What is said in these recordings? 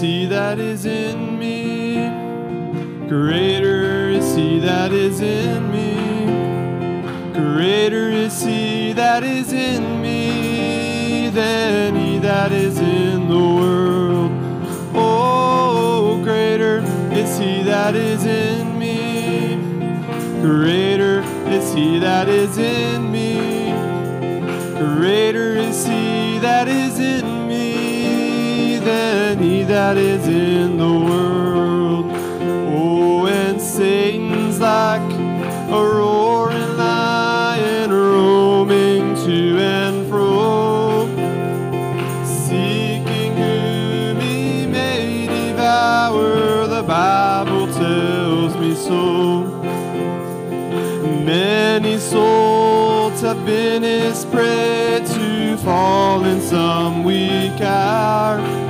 that is in me. Greater is he that is in me. Greater is he that is in me than he that is in the world. Oh, greater is he that is in me. Greater is he that is in me. That is in the world. Oh, and Satan's like a roaring lion roaming to and fro, seeking whom he may devour. The Bible tells me so. Many souls have been his prey to fall in some weak hour.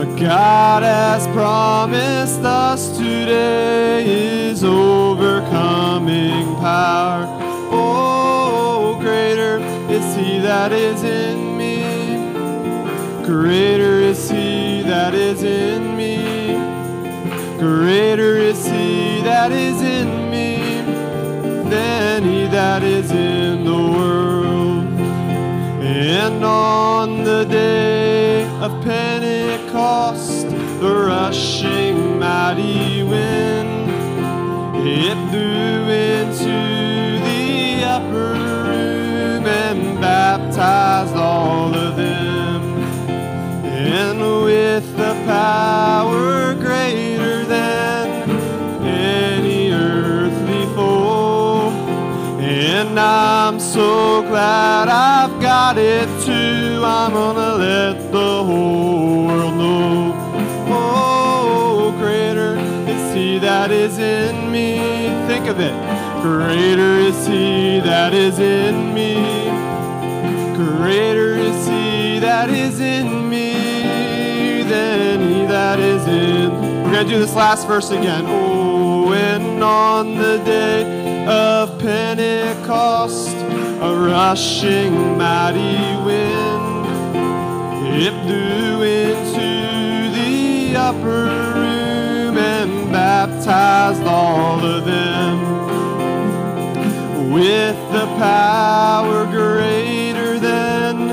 But God has promised us today is overcoming power. Oh, greater is he that is in me. Greater is he that is in me. Greater is he that is in me than he that is in the world. And on the day of Pentecost, the rushing mighty wind, it blew into the upper room and baptized all of them. And with the power greater than any earthly foe. And I'm so glad I've got it too. I'm gonna let the whole world know. That is in me. Think of it. Greater is he that is in me. Greater is he that is in me than he that is in. We're going to do this last verse again. Oh, and on the day of Pentecost, a rushing mighty wind, it blew into the upper baptized all of them with the power greater than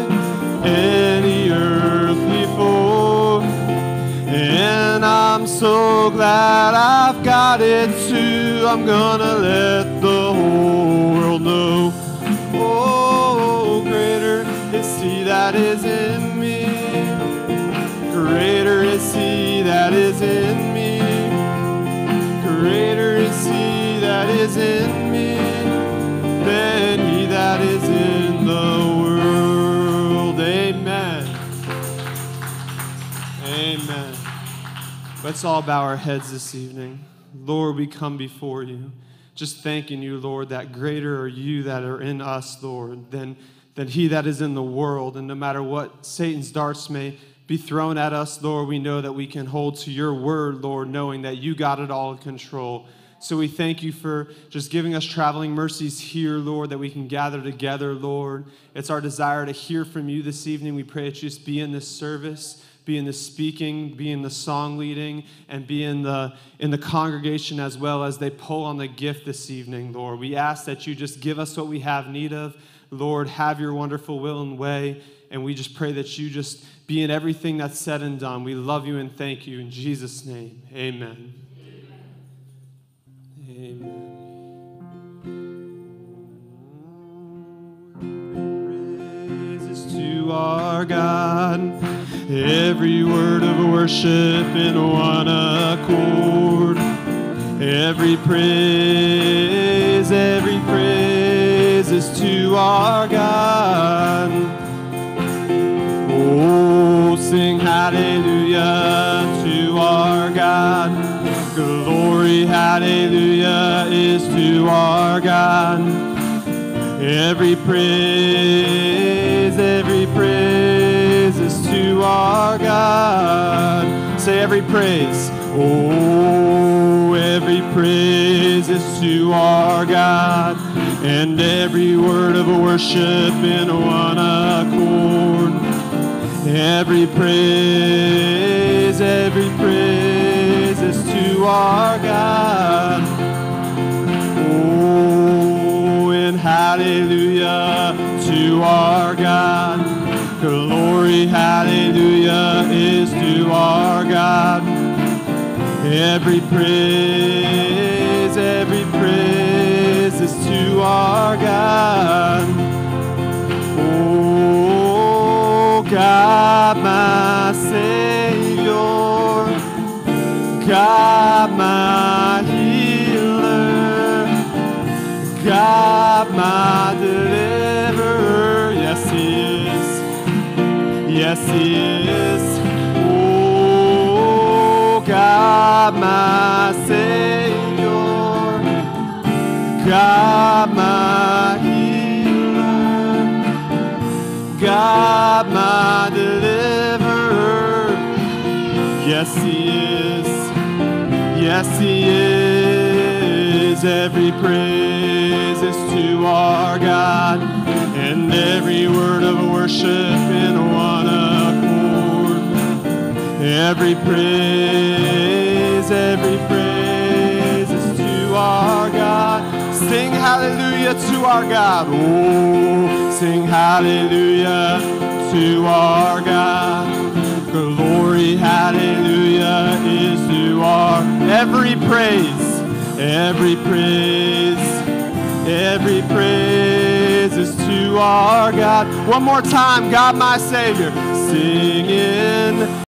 any earthly foe. And I'm so glad I've got it too. I'm gonna let the whole world know. Oh, greater is he that is in me. Greater is he that is in me. Is in me than he that is in the world. Amen. Amen. Let's all bow our heads this evening. Lord, we come before you, just thanking you, Lord, that greater are you that are in us, Lord, than, than he that is in the world. And no matter what Satan's darts may be thrown at us, Lord, we know that we can hold to your word, Lord, knowing that you got it all in control. So we thank you for just giving us traveling mercies here, Lord, that we can gather together, Lord. It's our desire to hear from you this evening. We pray that you just be in this service, be in the speaking, be in the song leading, and be in the in the congregation as well as they pull on the gift this evening, Lord. We ask that you just give us what we have need of. Lord, have your wonderful will and way. And we just pray that you just be in everything that's said and done. We love you and thank you. In Jesus' name, amen. Our God. Every word of worship in one accord. Every praise, every praise is to our God. Oh, sing hallelujah hallelujah is to our God. Every praise, every praise is to our God. Say every praise. Oh, every praise is to our God. And every word of worship in one accord. Every praise every praise is to our God. Oh, and hallelujah to our God. Glory, hallelujah is to our God. Every praise, every praise is to our God. Oh, God, my Savior, God, my healer, God, my deliverer. Yes, He is. Yes, He is. Oh, God, my Savior, God, my healer, God, my deliverer. Yes, He is. Yes, He is. Every praise is to our God, and every word of worship in one accord. Every praise, every praise is to our God. Sing hallelujah to our God. Oh, sing hallelujah to our God. Every praise, every praise, every praise is to our God. One more time, God my Savior, singing